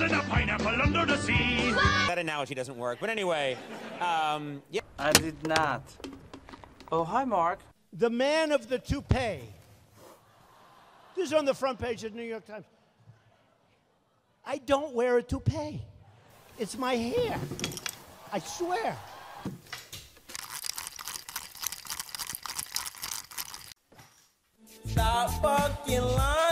and a pineapple under the sea. That analogy doesn't work. But anyway, um, yeah. I did not. Oh, hi, Mark. The man of the toupee. This is on the front page of the New York Times. I don't wear a toupee. It's my hair. I swear. Stop fucking lying.